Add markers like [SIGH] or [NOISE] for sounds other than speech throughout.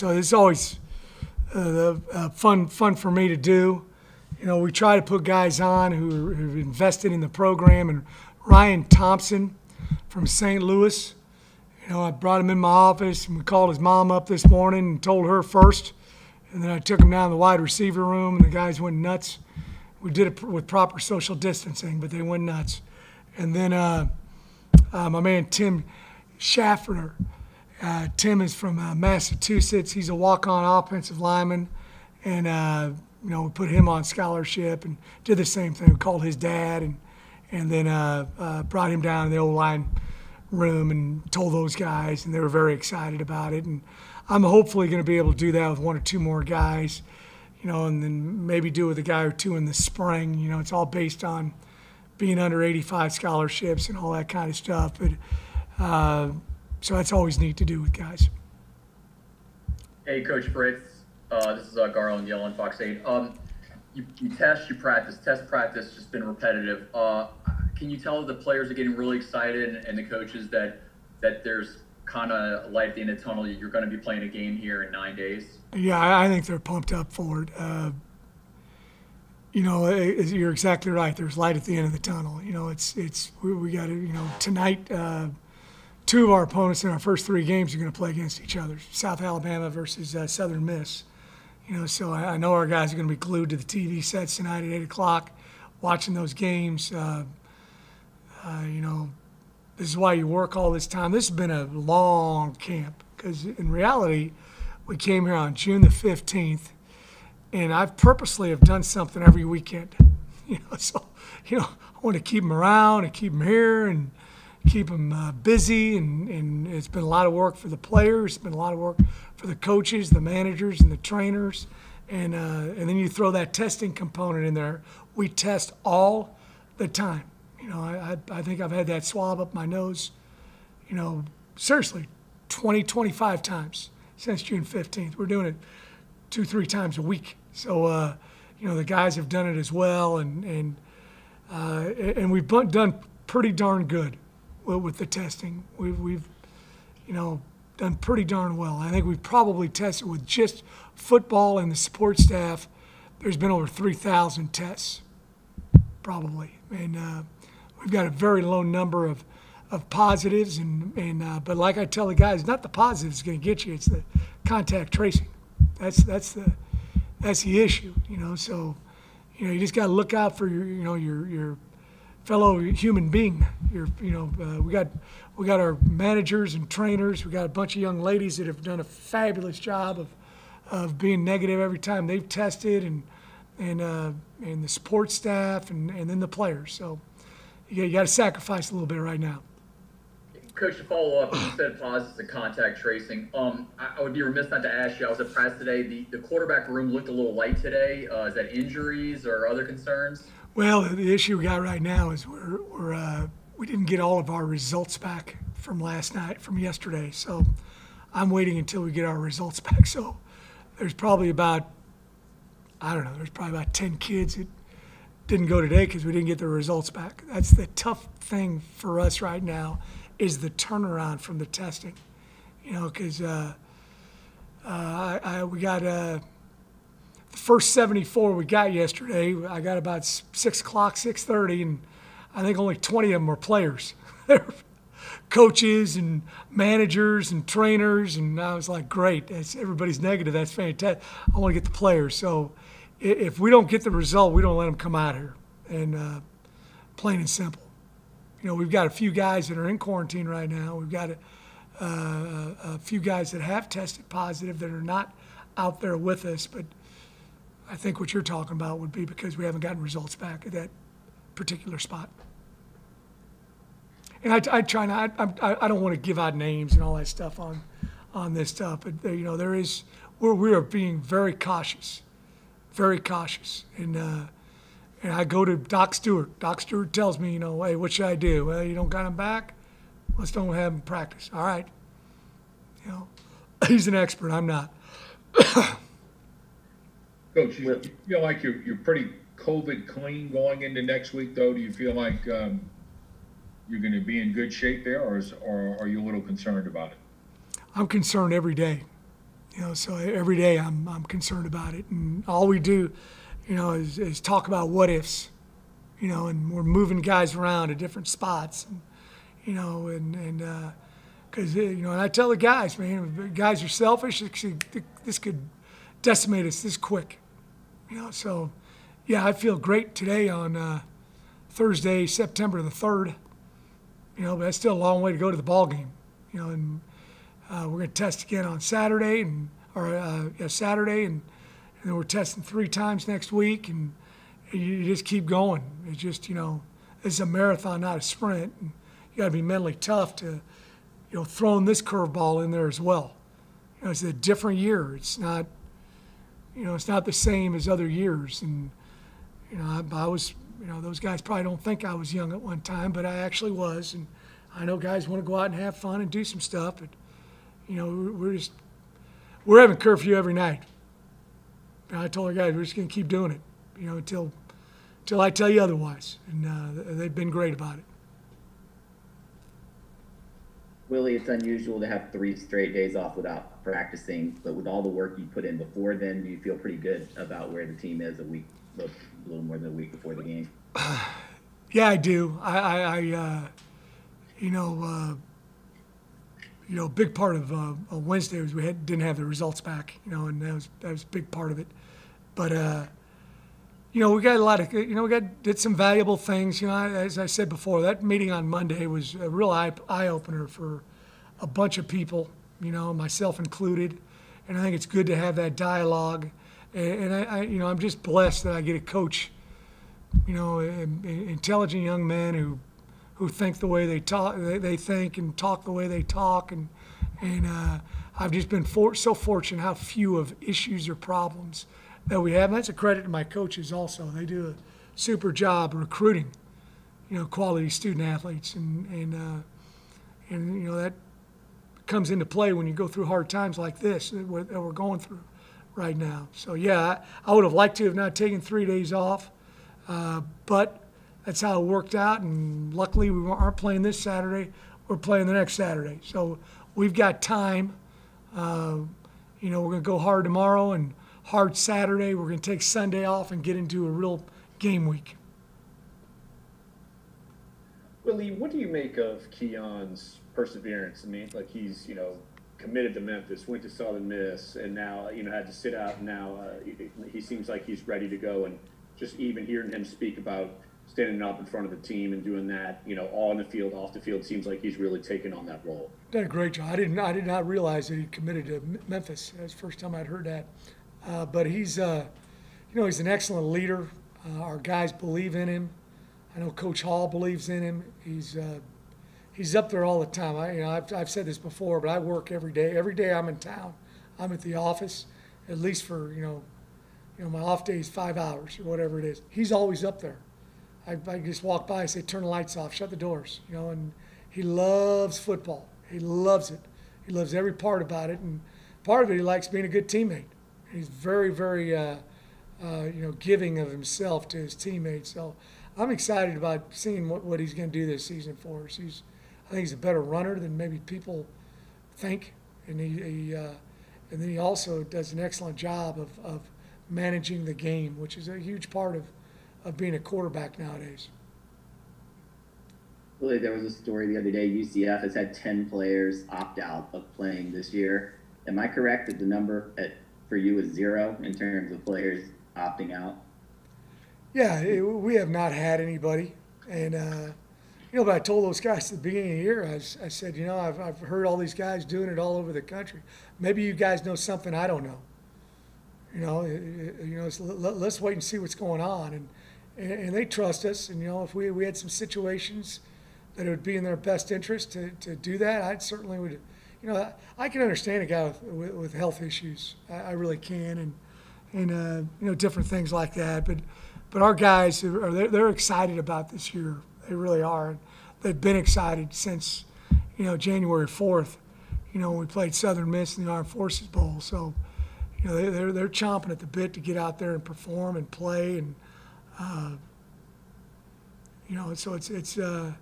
So it's always uh, uh, fun fun for me to do. You know, we try to put guys on who have invested in the program, and Ryan Thompson from St. Louis. You know, I brought him in my office, and we called his mom up this morning and told her first, and then I took him down to the wide receiver room, and the guys went nuts. We did it with proper social distancing, but they went nuts. And then uh, uh, my man Tim Schaffner. Uh, Tim is from uh, Massachusetts. He's a walk-on offensive lineman, and uh, you know we put him on scholarship and did the same thing. We called his dad and and then uh, uh, brought him down to the O-line room and told those guys, and they were very excited about it. And I'm hopefully going to be able to do that with one or two more guys, you know, and then maybe do it with a guy or two in the spring. You know, it's all based on being under 85 scholarships and all that kind of stuff. But so that's always neat to do with guys. Hey, Coach Fritz. Uh, this is uh, Garland Gillen, Fox 8. Um, you, you test, you practice. Test practice just been repetitive. Uh, can you tell the players are getting really excited and, and the coaches that that there's kind of light at the end of the tunnel? You're going to be playing a game here in nine days. Yeah, I I think they're pumped up for it. Uh, you know, it- you're exactly right. There's light at the end of the tunnel. You know, it's it's we, we got to you know tonight. Two of our opponents in our first three games are going to play against each other. South Alabama versus uh, Southern Miss. You know, so I, I know our guys are going to be glued to the TV sets tonight at eight o'clock, watching those games. Uh, uh, you know, this is why you work all this time. This has been a long camp because in reality, we came here on June the fifteenth and I've purposely have done something every weekend. [LAUGHS] You know, so you know, I want to keep them around and keep them here and keep them uh, busy. And, and it's been a lot of work for the players. It's been a lot of work for the coaches, the managers, and the trainers. And uh, and then you throw that testing component in there. We test all the time. You know, I, I, think I've had that swab up my nose. You know, seriously, 20, 25 times since June 15th. We're doing it two, three times a week. So, uh, you know, the guys have done it as well, and and uh, and we've done pretty darn good with, with the testing. We've, we've, you know, done pretty darn well. I think we've probably tested with just football and the support staff. There's been over 3,000 tests, probably, and uh, we've got a very low number of of positives. And and uh, but like I tell the guys, not the positives going to get you; it's the contact tracing. That's that's the that's the issue, you know. So, you know, you just got to look out for your, you know, your your fellow human being. Your, you know, uh, we got we got our managers and trainers. We got a bunch of young ladies that have done a fabulous job of of being negative every time they've tested, and and uh, and the support staff, and and then the players. So, you, you got to sacrifice a little bit right now. Coach, to follow up, you said positives and contact tracing. Um, I, I would be remiss not to ask you. I was at practice today. The, the quarterback room looked a little light today. Uh, is that injuries or other concerns? Well, the issue we got right now is we're, we're uh, we didn't get all of our results back from last night, from yesterday. So I'm waiting until we get our results [LAUGHS] back. So there's probably about, I don't know, there's probably about 10 kids that didn't go today because we didn't get their results back. That's the tough thing for us right now is the turnaround from the testing. You know, because uh, uh, I, I, we got uh, the first 74 we got yesterday. I got about six o'clock, 6:30, and I think only 20 of them were players. [LAUGHS] They're coaches and managers and trainers, and I was like, great, that's, everybody's negative. That's fantastic. I want to get the players. So if we don't get the result, we don't let them come out here, and uh, plain and simple. You know, we've got a few guys that are in quarantine right now. We've got a, uh, a few guys that have tested positive that are not out there with us, but I think what you're talking about would be because we haven't gotten results back at that particular spot. And I, I try not, I, I, don't want to give out names and all that stuff on, on this stuff, but there, you know, there is, we're, we are being very cautious, very cautious. And, uh, and I go to Doc Stewart. Doc Stewart tells me, you know, hey, what should I do? Well, you don't got him back. Let's don't have him practice. All right. You know, [LAUGHS] he's an expert. I'm not. [COUGHS] Coach, you you feel like you're, you're pretty COVID clean going into next week, though? Do you feel like, um, you're gonna be in good shape there, or is, or are you a little concerned about it? I'm concerned every day. You know, so every day I'm, I'm concerned about it. And all we do, you know, is, is talk about what ifs, you know, and we're moving guys around to different spots, and, you know, and, and, uh 'cause cause, you know, and I tell the guys, man, if guys are selfish, this could, this could decimate us this quick, you know, so, yeah, I feel great today on, uh, Thursday, September the 3rd, you know, but that's still a long way to go to the ball game, you know, and uh, we're going to test again on Saturday and or uh, yeah, Saturday, and, and then we're testing three times next week, and you, you just keep going. It's just you know, it's a marathon, not a sprint. And you got to be mentally tough to, you know, throwing this curveball in there as well. You know, it's a different year. It's not, you know, it's not the same as other years. And you know, I, I was, you know, those guys probably don't think I was young at one time, but I actually was. And I know guys want to go out and have fun and do some stuff, but you know, we're- we're just, we're having curfew every night. And I told our guys, we're just gonna keep doing it, you know, until, until I tell you otherwise. And, uh, they've been great about it. Willie, it's unusual to have three straight days off without practicing, but with all the work you put in before then, do you feel pretty good about where the team is a week, a little more than a week before the game? [SIGHS] Yeah, I do. I, I, I uh, you know, uh, you know, a big part of uh, Wednesday was we had, didn't have the results back, you know, and that was that was a big part of it. But uh, you know, we got a lot of, you know, we got did some valuable things. You know, as I said before, that meeting on Monday was a real eye eye opener for a bunch of people, you know, myself included. And I think it's good to have that dialogue. And, and I, I, you know, I'm just blessed that I get a coach you know, in- in- intelligent young men who, who think the way they talk, they, they think and talk the way they talk. And, and uh, I've just been for, so fortunate how few of issues or problems that we have. And that's a credit to my coaches also. They do a super job recruiting, you know, quality student athletes. And, and, uh, and you know, that comes into play when you go through hard times like this that we're, that we're going through right now. So, yeah, I, I would have liked to have not taken three days off. Uh, but that's how it worked out, and luckily we aren't playing this Saturday. We're playing the next Saturday, so we've got time. Uh, you know, we're going to go hard tomorrow and hard Saturday. We're going to take Sunday off and get into a real game week. Willie, what do you make of Keon's perseverance? I mean, like he's you know committed to Memphis, went to Southern Miss, and now you know had to sit out. And now uh, he, he seems like he's ready to go. And just even hearing him speak about standing up in front of the team and doing that, you know, all in the field, off the field, seems like he's really taken on that role. Done a great job. I didn't. I did not realize that he committed to Memphis. That's the first time I'd heard that. Uh, but he's, uh, you know, he's an excellent leader. Uh, our guys believe in him. I know Coach Hall believes in him. He's uh, he's up there all the time. I, you know, I've, I've said this before, but I work every day. Every day I'm in town. I'm at the office, at least for you know, you know, my off day is five hours or whatever it is. He's always up there. I, I just walk by and say, turn the lights off, shut the doors, you know, and he loves football. He loves it. He loves every part about it. And part of it, he likes being a good teammate. He's very, very, uh, uh, you know, giving of himself to his teammates. So I'm excited about seeing what, what he's going to do this season for us. He's, I think he's a better runner than maybe people think. And he, he uh, and then he also does an excellent job of, of managing the game, which is a huge part of, of being a quarterback nowadays. Willie, there was a story the other day. UCF has had 10 players opt out of playing this year. Am I correct that the number at, for you is zero in terms of players opting out? Yeah, it, we have not had anybody, and uh, you know, but I told those guys at the beginning of the year, I, I said, you know, I've, I've heard all these guys doing it all over the country. Maybe you guys know something I don't know. You know, you know, let, let's wait and see what's going on, and, and and they trust us. And you know, if we we had some situations that it would be in their best interest to, to do that, I certainly would. You know, I, can understand a guy with, with, with health issues. I, I really can, and and uh, you know different things like that. But but our guys are they're, they're excited about this year. They really are. They've been excited since you know January fourth. You know we played Southern Miss in the Armed Forces Bowl. So you know they, they're they're chomping at the bit to get out there and perform and play and uh, you know so it's it's uh,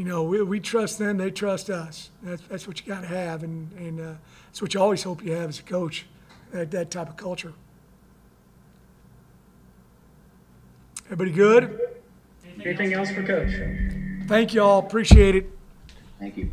you know, we, we trust them, they trust us. That's, that's what you gotta have, and, and, uh, that's what you always hope you have as a coach, that, that type of culture. Everybody good? Anything else for Coach? Thank you all, appreciate it. Thank you.